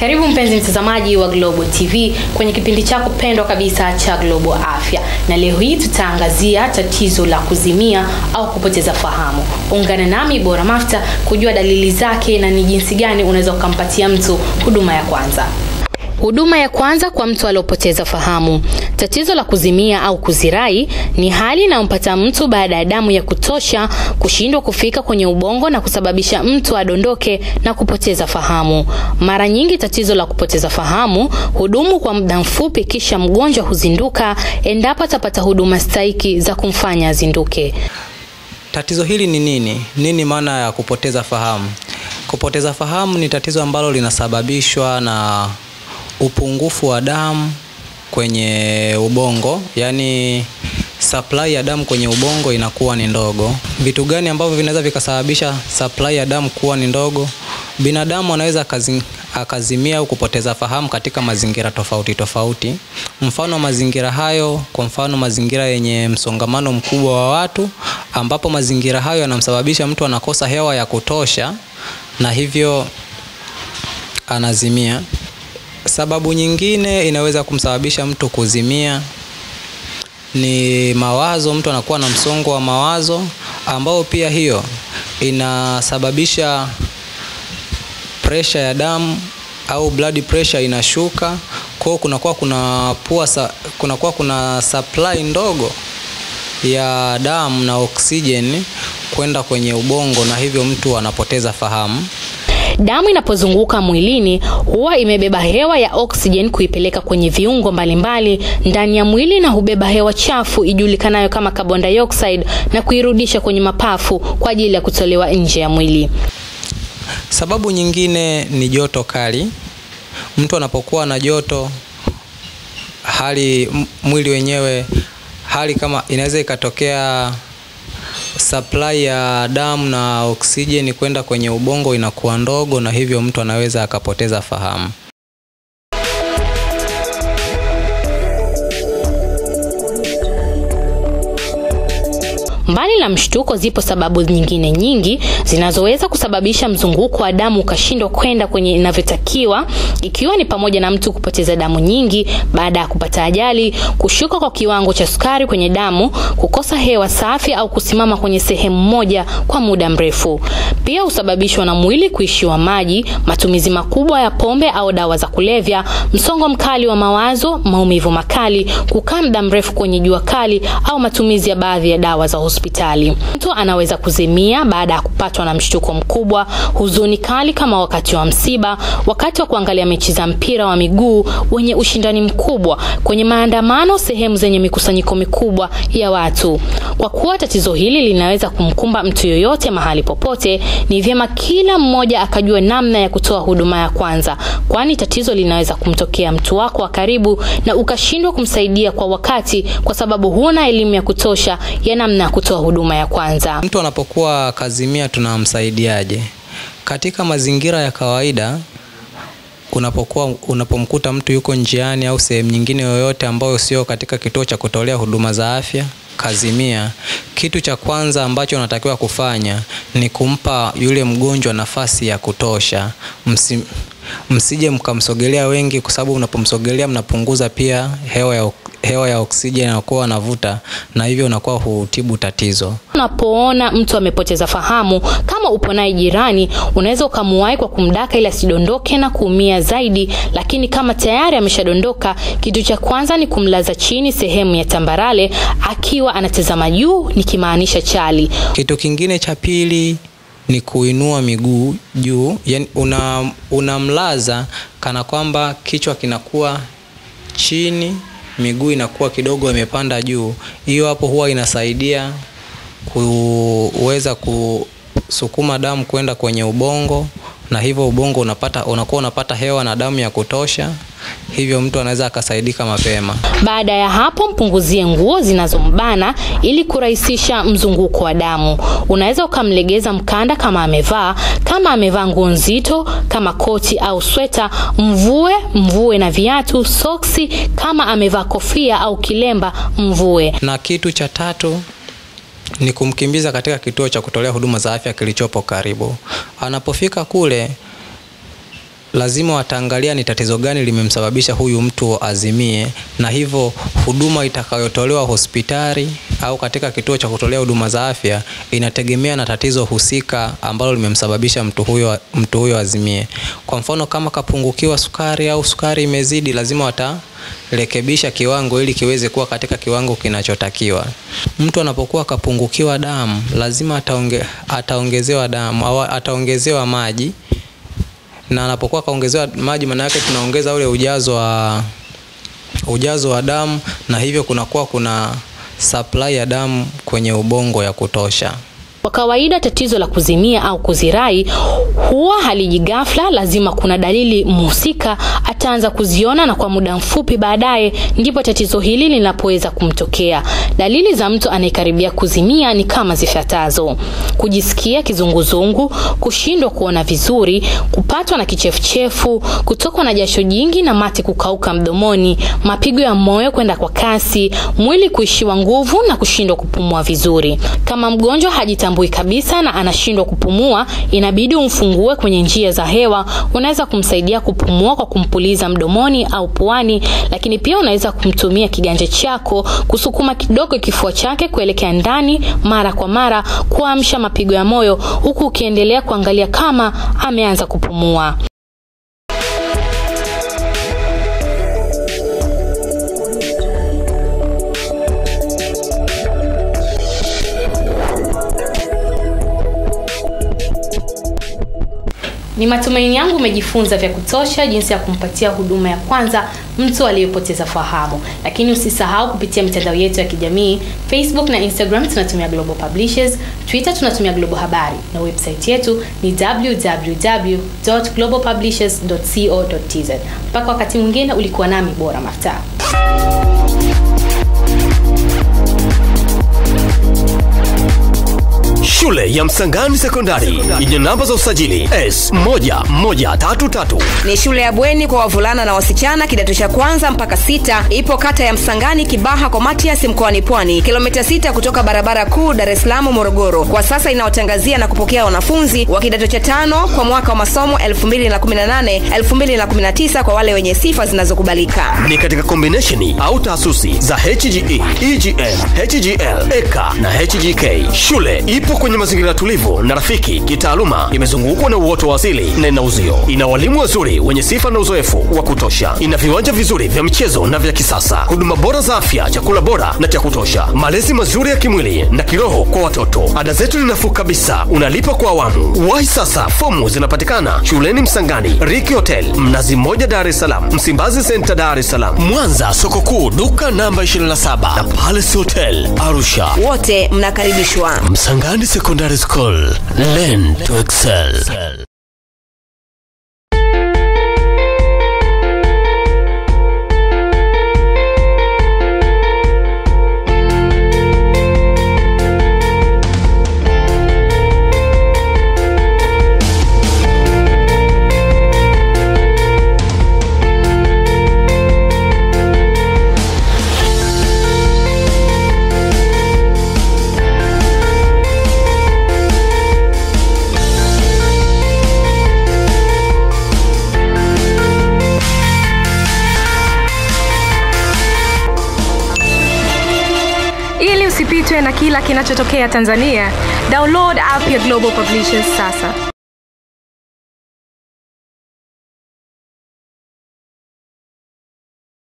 Karibu mpenzi mtazamaji wa Global TV kwenye kipindi chako pendwa kabisa cha Global Afya, na leo hii tutaangazia tatizo la kuzimia au kupoteza fahamu. Ungana nami Bora Mafta kujua dalili zake na ni jinsi gani unaweza ukampatia mtu huduma ya kwanza. Huduma ya kwanza kwa mtu aliopoteza fahamu. Tatizo la kuzimia au kuzirai ni hali inayompata mtu baada ya damu ya kutosha kushindwa kufika kwenye ubongo na kusababisha mtu adondoke na kupoteza fahamu. Mara nyingi tatizo la kupoteza fahamu hudumu kwa muda mfupi, kisha mgonjwa huzinduka endapo atapata huduma stahiki za kumfanya azinduke. Tatizo hili ni nini? Nini maana ya kupoteza fahamu? Kupoteza fahamu ni tatizo ambalo linasababishwa na upungufu wa damu kwenye ubongo, yani supply ya damu kwenye ubongo inakuwa ni ndogo. Vitu gani ambavyo vinaweza vikasababisha supply ya damu kuwa ni ndogo? Binadamu anaweza akazi, akazimia au kupoteza fahamu katika mazingira tofauti tofauti. Mfano mazingira hayo, kwa mfano mazingira yenye msongamano mkubwa wa watu, ambapo mazingira hayo yanamsababisha mtu anakosa hewa ya kutosha na hivyo anazimia. Sababu nyingine inaweza kumsababisha mtu kuzimia ni mawazo. Mtu anakuwa na msongo wa mawazo ambao pia hiyo inasababisha presha ya damu au blood pressure inashuka. Kwa kunakuwa kuna pua, kunakuwa kuna supply ndogo ya damu na oksijeni kwenda kwenye ubongo na hivyo mtu anapoteza fahamu. Damu inapozunguka mwilini huwa imebeba hewa ya oksijeni kuipeleka kwenye viungo mbalimbali ndani ya mwili na hubeba hewa chafu ijulikanayo kama carbon dioxide na kuirudisha kwenye mapafu kwa ajili ya kutolewa nje ya mwili. Sababu nyingine ni joto kali. Mtu anapokuwa na joto, hali mwili wenyewe, hali kama inaweza ikatokea supply ya damu na oksijeni kwenda kwenye ubongo inakuwa ndogo, na hivyo mtu anaweza akapoteza fahamu. Mbali na mshtuko, zipo sababu nyingine nyingi zinazoweza kusababisha mzunguko wa damu ukashindwa kwenda kwenye inavyotakiwa, ikiwa ni pamoja na mtu kupoteza damu nyingi baada ya kupata ajali, kushuka kwa kiwango cha sukari kwenye damu, kukosa hewa safi au kusimama kwenye sehemu moja kwa muda mrefu. Pia husababishwa na mwili kuishiwa maji, matumizi makubwa ya pombe au dawa za kulevya, msongo mkali wa mawazo, maumivu makali, kukaa muda mrefu kwenye jua kali au matumizi ya baadhi ya dawa za hospitali. Mtu anaweza kuzimia baada ya kupatwa na mshtuko mkubwa, huzuni kali kama wakati wa msiba, wakati wa kuangalia mechi za mpira wa miguu wenye ushindani mkubwa, kwenye maandamano, sehemu zenye mikusanyiko mikubwa ya watu. Kwa kuwa tatizo hili linaweza kumkumba mtu yoyote mahali popote, ni vyema kila mmoja akajua namna ya kutoa huduma ya kwanza, kwani tatizo linaweza kumtokea mtu wako wa karibu na ukashindwa kumsaidia kwa wakati, kwa sababu huna elimu ya kutosha ya namna ya kutoa huduma ya kwanza. Mtu anapokuwa kazimia, tunamsaidiaje? Katika mazingira ya kawaida, unapokuwa unapomkuta mtu yuko njiani au sehemu nyingine yoyote ambayo sio katika kituo cha kutolea huduma za afya kazimia, kitu cha kwanza ambacho unatakiwa kufanya ni kumpa yule mgonjwa nafasi ya kutosha. Msi, msije mkamsogelea wengi, kwa sababu unapomsogelea mnapunguza pia hewa ya hewa ya oksijeni anakuwa anavuta na hivyo unakuwa hutibu tatizo. Unapoona mtu amepoteza fahamu, kama upo naye jirani, unaweza ukamuwahi kwa kumdaka ili asidondoke na kuumia zaidi. Lakini kama tayari ameshadondoka, kitu cha kwanza ni kumlaza chini sehemu ya tambarale akiwa anatazama juu, nikimaanisha chali. Kitu kingine cha pili ni kuinua miguu juu, yani unamlaza una unamlaza kana kwamba kichwa kinakuwa chini miguu inakuwa kidogo imepanda juu. Hiyo hapo huwa inasaidia kuweza kusukuma damu kwenda kwenye ubongo, na hivyo ubongo unapata unakuwa unapata hewa na damu ya kutosha, hivyo mtu anaweza akasaidika mapema. Baada ya hapo, mpunguzie nguo zinazombana ili kurahisisha mzunguko wa damu. Unaweza ukamlegeza mkanda kama amevaa. Kama amevaa nguo nzito kama koti au sweta, mvue mvue na viatu, soksi. Kama amevaa kofia au kilemba, mvue. Na kitu cha tatu ni kumkimbiza katika kituo cha kutolea huduma za afya kilichopo karibu. Anapofika kule lazima wataangalia ni tatizo gani limemsababisha huyu mtu azimie, na hivyo huduma itakayotolewa hospitali au katika kituo cha kutolea huduma za afya inategemea na tatizo husika ambalo limemsababisha mtu huyo, mtu huyo azimie. Kwa mfano kama kapungukiwa sukari au sukari imezidi, lazima watarekebisha kiwango ili kiweze kuwa katika kiwango kinachotakiwa. Mtu anapokuwa kapungukiwa damu, lazima ataonge, ataongezewa damu au ataongezewa maji na anapokuwa kaongezewa maji, maana yake tunaongeza ule ujazo wa ujazo wa damu, na hivyo kunakuwa kuna supply ya damu kwenye ubongo ya kutosha. Kwa kawaida tatizo la kuzimia au kuzirai huwa halijigafla. Lazima kuna dalili mhusika ataanza kuziona, na kwa muda mfupi baadaye ndipo tatizo hili linapoweza kumtokea. Dalili za mtu anayekaribia kuzimia ni kama zifuatazo: kujisikia kizunguzungu, kushindwa kuona vizuri, kupatwa na kichefuchefu, kutokwa na jasho jingi na mate kukauka mdomoni, mapigo ya moyo kwenda kwa kasi, mwili kuishiwa nguvu na kushindwa kupumua vizuri. Kama mgonjwa hajitambui kabisa na anashindwa kupumua, inabidi umfungue kwenye njia za hewa. Unaweza kumsaidia kupumua kwa kumpuliza mdomoni au puani, lakini pia unaweza kumtumia kiganja chako kusukuma kidogo kifua chake kuelekea ndani mara kwa mara, kuamsha mapigo ya moyo, huku ukiendelea kuangalia kama ameanza kupumua. Ni matumaini yangu umejifunza vya kutosha jinsi ya kumpatia huduma ya kwanza mtu aliyepoteza fahamu, lakini usisahau kupitia mitandao yetu ya kijamii Facebook na Instagram tunatumia Global Publishers, Twitter tunatumia Global Habari na website yetu ni www.globalpublishers.co.tz. Mpaka wakati mwingine, ulikuwa nami Bora Maftaa. Shule ya Msangani Sekondari yenye namba za usajili S1133 ni shule ya bweni kwa wavulana na wasichana kidato cha kwanza mpaka sita. Ipo kata ya Msangani, Kibaha kwa Matias, mkoani Pwani, kilomita sita kutoka barabara kuu Dar es Salaam Morogoro. Kwa sasa inaotangazia na kupokea wanafunzi wa kidato cha tano kwa mwaka wa masomo 2018 2019 kwa wale wenye sifa zinazokubalika. ni katika kombinesheni au taasisi za HGE, EGM, HGL, EKA na HGK. Shule ipo kwenye mazingira tulivu na rafiki kitaaluma, imezungukwa na uoto wa asili na ina uzio. Ina walimu wazuri wenye sifa na uzoefu wa kutosha. Ina viwanja vizuri vya michezo na vya kisasa, huduma bora za afya, chakula bora na cha kutosha, malezi mazuri ya kimwili na kiroho kwa watoto. Ada zetu ni nafuu kabisa, unalipa kwa awamu. Wahi sasa, fomu zinapatikana shuleni Msangani, Riki Hotel, Mnazi Mmoja, Dar es Salaam, Msimbazi Senta, Dar es Salaam, Mwanza, soko kuu, duka namba 27 na Palace Hotel, Arusha. Wote mnakaribishwa. Msangani Secondary School, learn to excel. Na kila kinachotokea Tanzania, download app ya Global Publishers sasa.